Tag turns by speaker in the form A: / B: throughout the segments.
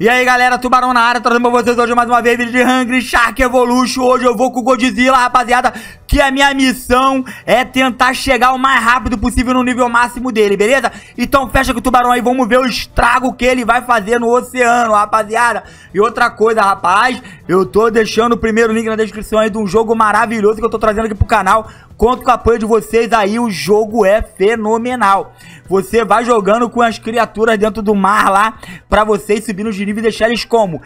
A: E aí galera, Tubarão na área, trazendo pra vocês hoje mais uma vez vídeo de Hungry Shark Evolution. Hoje eu vou com o Godzilla, rapaziada Que a minha missão é tentar chegar o mais rápido possível no nível máximo dele, beleza? Então fecha com o Tubarão aí, vamos ver o estrago que ele vai fazer no oceano, rapaziada. E outra coisa, rapaz, eu tô deixando o primeiro link na descrição aí de um jogo maravilhoso que eu tô trazendo aqui pro canal Conto com o apoio de vocês aí, o jogo é fenomenal. Você vai jogando com as criaturas dentro do mar lá, pra vocês subir nos níveis e deixar eles como?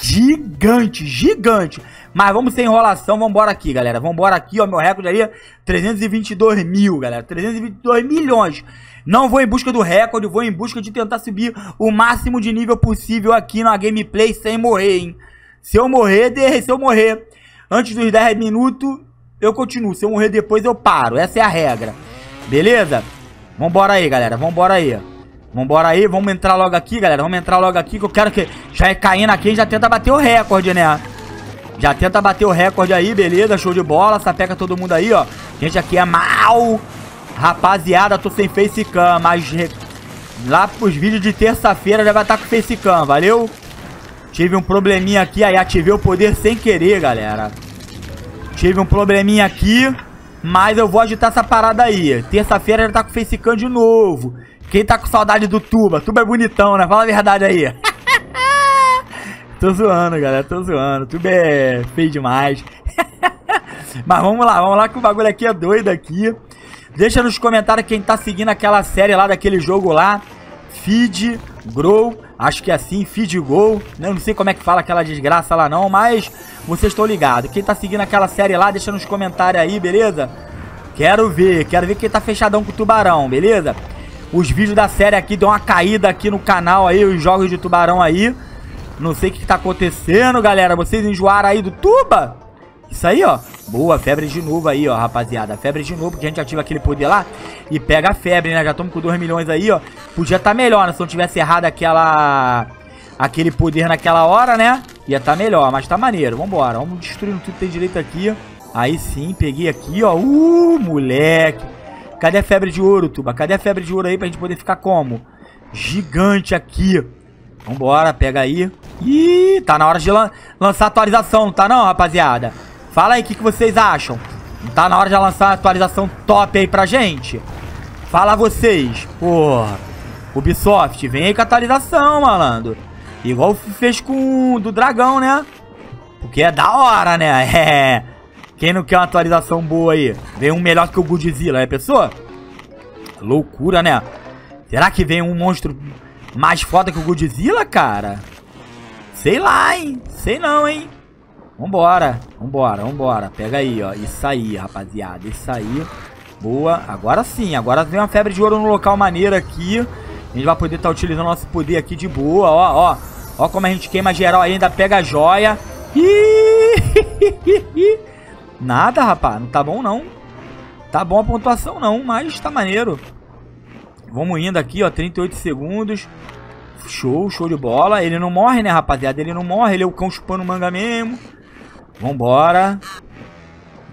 A: Gigante, gigante. Mas vamos sem enrolação, vambora aqui, galera. Vambora aqui, ó, meu recorde ali, 322 mil, galera. 322 milhões. Não vou em busca do recorde, vou em busca de tentar subir o máximo de nível possível aqui na gameplay sem morrer, hein. Se eu morrer, se eu morrer antes dos 10 minutos, eu continuo. Se eu morrer depois, eu paro. Essa é a regra. Beleza? Vambora aí, galera. Vambora aí. Vambora aí. Vamos entrar logo aqui, galera. Vamos entrar logo aqui que eu quero que... Já é caindo aqui, já tenta bater o recorde, né? Já tenta bater o recorde aí, beleza? Show de bola. Sapeca todo mundo aí, ó. Gente, aqui é mal. Rapaziada, tô sem facecam, mas... Lá pros vídeos de terça-feira já vai estar tá com facecam, valeu? Tive um probleminha aqui, aí ativei o poder sem querer, galera. Tive um probleminha aqui, mas eu vou agitar essa parada aí. Terça-feira já tá com o facecam de novo. Quem tá com saudade do Tuba? Tuba é bonitão, né? Fala a verdade aí. tô zoando, galera. Tô zoando. Tuba é feio demais. mas vamos lá, vamos lá que o bagulho aqui é doido aqui. Deixa nos comentários quem tá seguindo aquela série lá daquele jogo lá. Feed, Grow, acho que é assim, Feed Go. Eu não sei como é que fala aquela desgraça lá não, mas vocês estão ligados. Quem tá seguindo aquela série lá, deixa nos comentários aí, beleza? Quero ver, quero ver quem tá fechadão com o tubarão, beleza? Os vídeos da série aqui dão uma caída aqui no canal aí, os jogos de tubarão aí. Não sei o que, que tá acontecendo, galera. Vocês enjoaram aí do tuba? Isso aí, ó. Boa, febre de novo aí, ó, rapaziada. Febre de novo, porque a gente ativa aquele poder lá e pega a febre, né? Já estamos com 2 milhões aí, ó. Podia estar tá melhor, né? Se não tivesse errado aquela... Aquele poder naquela hora, né? Ia estar tá melhor, mas tá maneiro. Vambora, vamos destruindo tudo que tem direito aqui. Aí sim, peguei aqui, ó. Uh, moleque. Cadê a febre de ouro, Tuba? Cadê a febre de ouro aí pra gente poder ficar como? Gigante aqui. Vambora, pega aí. Ih, tá na hora de lan lançar atualização, não tá não, rapaziada? Fala aí o que, que vocês acham. Tá na hora de lançar uma atualização top aí pra gente? Fala vocês. Porra. Ubisoft, vem aí com a atualização, malandro. Igual fez com o do dragão, né? Porque é da hora, né? É. Quem não quer uma atualização boa aí? Vem um melhor que o Godzilla, é pessoa? Loucura, né? Será que vem um monstro mais foda que o Godzilla, cara? Sei lá, hein? Sei não, hein? Vambora, vambora, vambora. Pega aí, ó. Isso aí, rapaziada. Isso aí. Boa. Agora sim. Agora vem uma febre de ouro no local maneiro aqui. A gente vai poder estar tá utilizando nosso poder aqui de boa, ó, ó. Ó como a gente queima geral ainda pega a joia. Nada, rapaz. Não tá bom, não. Tá bom a pontuação, não. Mas tá maneiro. Vamos indo aqui, ó. 38 segundos. Show, show de bola. Ele não morre, né, rapaziada? Ele não morre. Ele é o cão chupando manga mesmo. Vambora.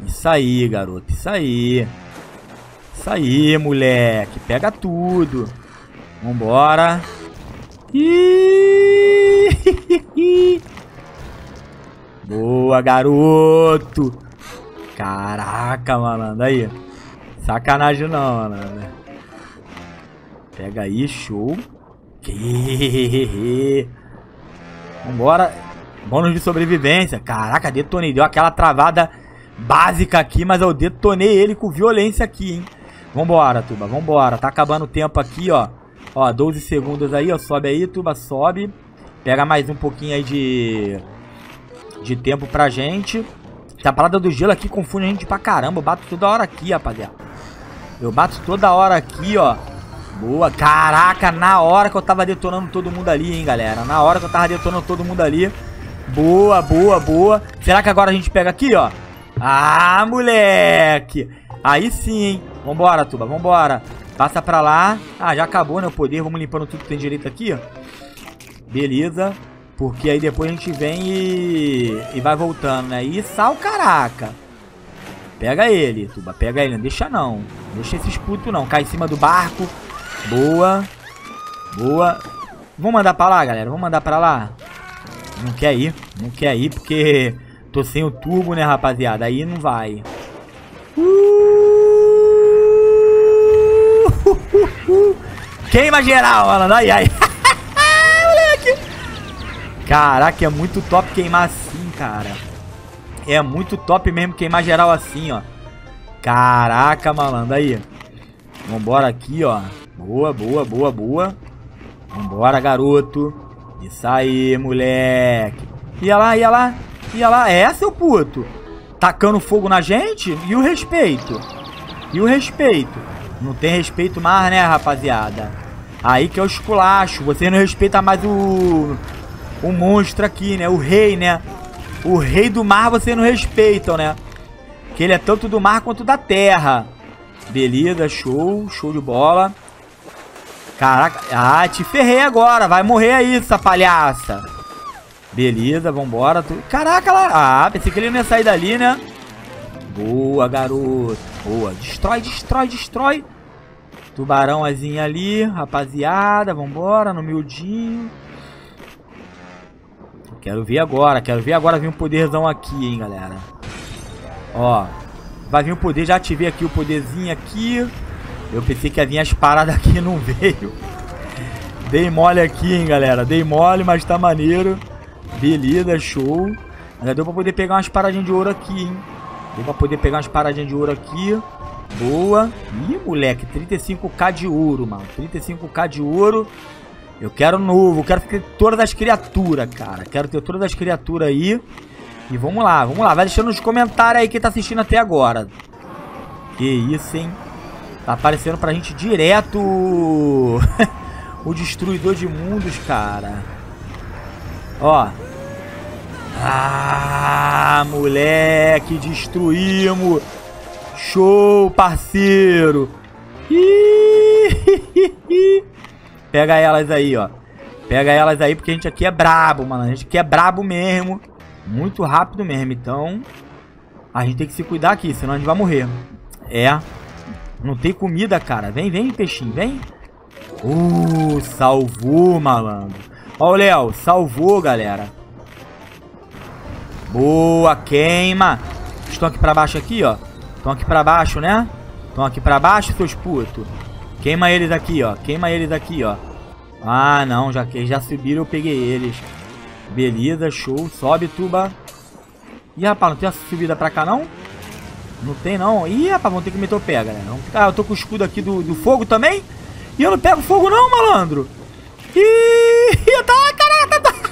A: Isso aí, garoto. Isso aí. Isso aí, moleque. Pega tudo. Vambora. Boa, garoto. Caraca, malandro. Aí. Sacanagem não, malandro. Pega aí, show. Vambora. Bônus de sobrevivência. Caraca, detonei. Deu aquela travada básica aqui, mas eu detonei ele com violência aqui, hein. Vambora, Tuba. Vambora. Tá acabando o tempo aqui, ó. Ó, 12 segundos aí, ó. Sobe aí, Tuba. Sobe. Pega mais um pouquinho aí de... De tempo pra gente. Essa parada do gelo aqui confunde a gente pra caramba. Eu bato toda hora aqui, rapaziada. Eu bato toda hora aqui, ó. Boa. Caraca, na hora que eu tava detonando todo mundo ali, hein, galera. Na hora que eu tava detonando todo mundo ali... Boa, boa, boa. Será que agora a gente pega aqui, ó? Ah, moleque. Aí sim, hein? Vambora, Tuba, vambora. Passa pra lá. Ah, já acabou, né, o poder. Vamos limpando tudo que tem direito aqui, ó. Beleza. Porque aí depois a gente vem e, e vai voltando, né? E sal, caraca. Pega ele, Tuba. Pega ele. Não deixa não. Não deixa esses putos não. Cai em cima do barco. Boa. Boa. Vamos mandar pra lá, galera. Vamos mandar pra lá. Não quer ir. Não quer ir porque tô sem o turbo, né, rapaziada? Aí não vai. Uh! Queima geral, mano. Ai, ai. Moleque. Caraca, é muito top queimar assim, cara. É muito top mesmo queimar geral assim, ó. Caraca, malandro. Aí. Vambora aqui, ó. Boa, boa, boa, boa. Vambora, garoto. Isso aí, moleque. Ia lá, ia lá. Ia lá. É, seu puto. Tacando fogo na gente? E o respeito? E o respeito? Não tem respeito mais, né, rapaziada? Aí que é o esculacho. Você não respeita mais o... O monstro aqui, né? O rei, né? O rei do mar você não respeita, né? Que ele é tanto do mar quanto da terra. Beleza, show. Show de bola. Caraca. Ah, te ferrei agora. Vai morrer aí, essa palhaça. Beleza, vambora. Caraca, lá. Ah, pensei que ele não ia sair dali, né? Boa, garoto. Boa. Destrói, destrói, destrói. Tubarão azinho ali, rapaziada. Vambora, no miudinho. Quero ver agora, quero ver agora vir um poderzão aqui, hein, galera. Ó, vai vir um poder, já ativei aqui o poderzinho aqui. Eu pensei que ia vir as paradas aqui não veio. Dei mole aqui, hein, galera. Dei mole, mas tá maneiro. Beleza, show. Ainda deu pra poder pegar umas paradinhas de ouro aqui, hein. Deu pra poder pegar umas paradinhas de ouro aqui. Boa. Ih, moleque, 35k de ouro, mano. 35k de ouro. Eu quero novo, quero ter todas as criaturas, cara. Quero ter todas as criaturas aí. E vamos lá, vamos lá. Vai deixando nos comentários aí quem tá assistindo até agora. Que isso, hein? Tá aparecendo pra gente direto o Destruidor de Mundos, cara. Ó. Ah, moleque, destruímos. Show, parceiro. Pega elas aí, ó. Pega elas aí porque a gente aqui é brabo, mano. A gente aqui é brabo mesmo. Muito rápido mesmo. Então, a gente tem que se cuidar aqui, senão a gente vai morrer. É. Não tem comida, cara. Vem, vem, peixinho, vem. Uh, salvou, malandro. Ó o Léo, salvou, galera. Boa, queima. Estão aqui pra baixo aqui, ó. Estão aqui pra baixo, né? Estão aqui pra baixo, seus putos. Queima eles aqui, ó. Queima eles aqui, ó. Ah, não. Já que já subiram, eu peguei eles. Beleza, show. Sobe, tuba. Ih, rapaz, não tem essa subida pra cá, não? Não tem, não. Ih, rapaz, vamos ter que meter o pé, galera. Ah, eu tô com o escudo aqui do, do fogo também. E eu não pego fogo, não, malandro. Ih, tá, caraca. Tá...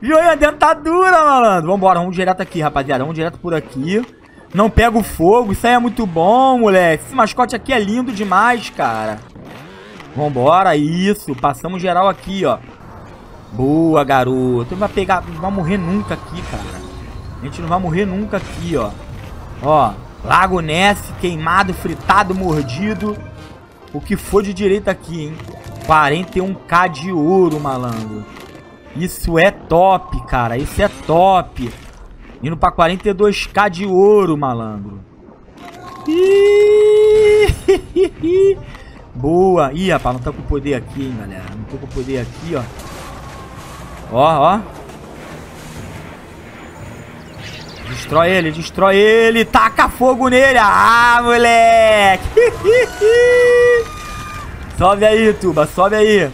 A: Viu a dentadura, malandro. Vambora, vamos direto aqui, rapaziada. Vamos direto por aqui. Não pega o fogo. Isso aí é muito bom, moleque. Esse mascote aqui é lindo demais, cara. Vambora, isso. Passamos geral aqui, ó. Boa, garoto. Não vai pegar... Não vai morrer nunca aqui, cara. A gente não vai morrer nunca aqui, ó. Ó. Lago Ness, queimado, fritado, mordido. O que for de direito aqui, hein. 41k de ouro, malandro. Isso é top, cara. Isso é top. Indo pra 42k de ouro, malandro. Boa. Ih, rapaz, não tá com poder aqui, hein, galera. Não tô com poder aqui, ó. Ó, ó. Destrói ele, destrói ele. Taca fogo nele. Ah, moleque. sobe aí, Tuba. Sobe aí.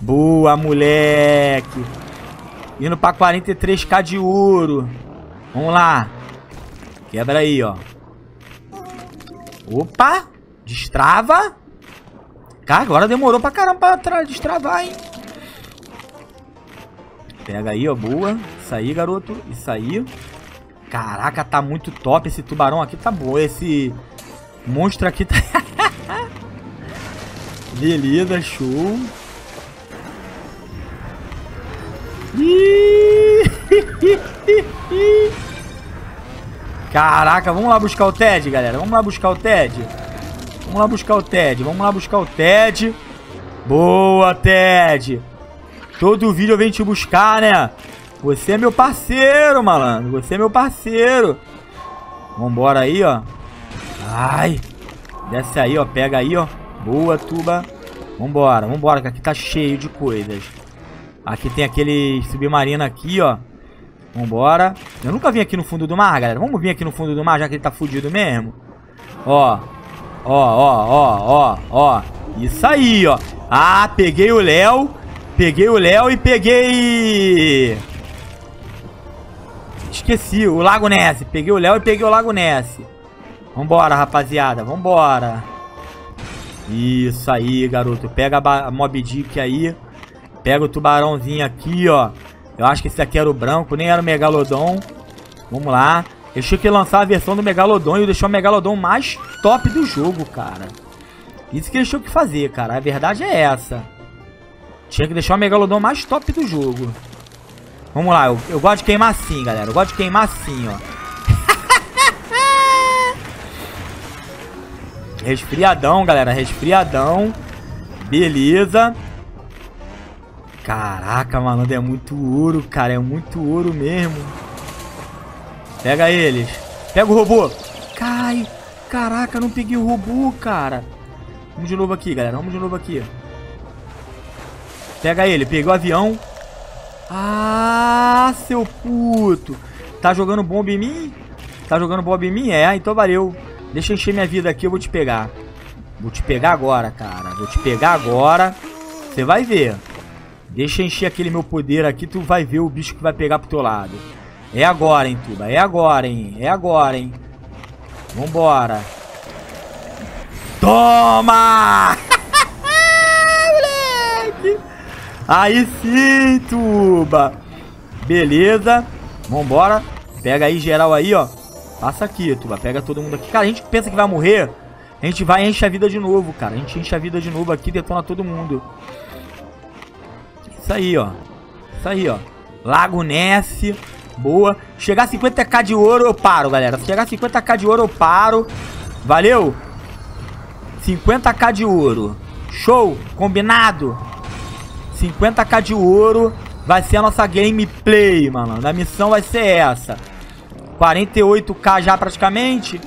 A: Boa, moleque. Indo pra 43k de ouro. Vamos lá. Quebra aí, ó. Opa. Destrava. Cara, agora demorou pra caramba pra destravar, hein? Pega aí, ó. Boa. Isso aí, garoto. Isso aí. Caraca, tá muito top. Esse tubarão aqui tá bom. Esse monstro aqui tá... Beleza, show. Caraca, vamos lá buscar o Ted, galera. Vamos lá buscar o Ted. Vamos lá buscar o Ted. Vamos lá buscar o Ted. Boa, Ted. Todo vídeo eu venho te buscar, né? Você é meu parceiro, malandro. Você é meu parceiro. Vambora aí, ó. Ai. Desce aí, ó. Pega aí, ó. Boa, tuba. Vambora, vambora, que aqui tá cheio de coisas. Aqui tem aquele submarino aqui, ó. Vambora. Eu nunca vim aqui no fundo do mar, galera. Vamos vir aqui no fundo do mar, já que ele tá fudido mesmo. Ó. Ó, ó, ó, ó, ó. Isso aí, ó. Ah, peguei o Léo. Peguei o Léo e peguei... Esqueci, o Lago Ness. Peguei o Léo e peguei o Lago Ness. Vambora, rapaziada. Vambora. Isso aí, garoto. Pega a Mob Dick aí. Pega o tubarãozinho aqui, ó. Eu acho que esse aqui era o branco, nem era o Megalodon. Vamos lá. Eu achei que lançar a versão do Megalodon e deixou o Megalodon mais top do jogo, cara. Isso que ele achou que fazer, cara. A verdade é essa. Tinha que deixar o Megalodon mais top do jogo. Vamos lá, eu, eu gosto de queimar assim, galera. Eu gosto de queimar assim, ó. Resfriadão, galera. Resfriadão. Beleza. Caraca, malandro, é muito ouro, cara. É muito ouro mesmo. Pega eles. Pega o robô. Cai. Caraca, não peguei o robô, cara. Vamos de novo aqui, galera. Vamos de novo aqui. Pega ele. Pegou o avião. Ah, seu puto. Tá jogando bomba em mim? Tá jogando bomba em mim? É, então valeu. Deixa eu encher minha vida aqui, eu vou te pegar. Vou te pegar agora, cara. Vou te pegar agora. Você vai ver. Deixa eu encher aquele meu poder aqui, tu vai ver o bicho que vai pegar pro teu lado. É agora, hein, Tuba. É agora, hein. É agora, hein. Vambora. Toma! Moleque! Aí sim, Tuba. Beleza. Vambora. Pega aí geral aí, ó. Passa aqui, Tuba. Pega todo mundo aqui. Cara, a gente pensa que vai morrer. A gente vai e enche a vida de novo, cara. A gente enche a vida de novo aqui, detona todo mundo. Isso aí, ó. Isso aí, ó. Lago Ness. Boa. Chegar a 50k de ouro, eu paro, galera. Se chegar a 50k de ouro, eu paro. Valeu? 50k de ouro. Show? Combinado? 50k de ouro vai ser a nossa gameplay, mano. A missão vai ser essa. 48k já praticamente.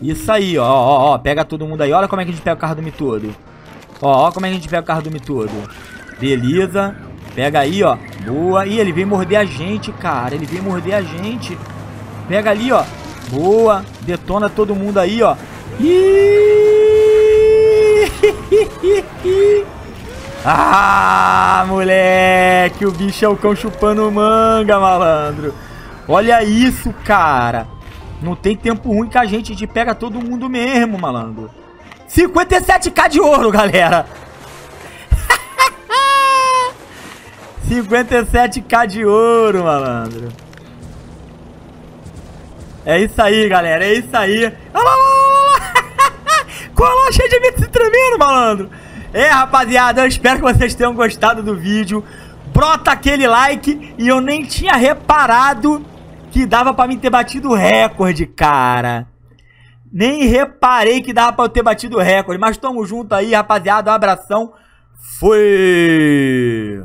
A: Isso aí, ó, ó, ó. Pega todo mundo aí. Olha como é que a gente pega o carro do todo. Ó, ó como é que a gente pega o carro do todo. Beleza. Pega aí, ó. Boa. Ih, ele vem morder a gente, cara. Ele vem morder a gente. Pega ali, ó. Boa. Detona todo mundo aí, ó. Ah, moleque. O bicho é o cão chupando manga, malandro. Olha isso, cara. Não tem tempo ruim que a gente, gente pega todo mundo mesmo, malandro. 57k de ouro, galera. 57k de ouro, malandro. É isso aí, galera. É isso aí. Olha lá, olha lá, Colou cheio de medo se tremendo, malandro. É, rapaziada, eu espero que vocês tenham gostado do vídeo. Brota aquele like e eu nem tinha reparado que dava pra mim ter batido recorde, cara. Nem reparei que dava pra eu ter batido recorde. Mas tamo junto aí, rapaziada. Um abração. Foi!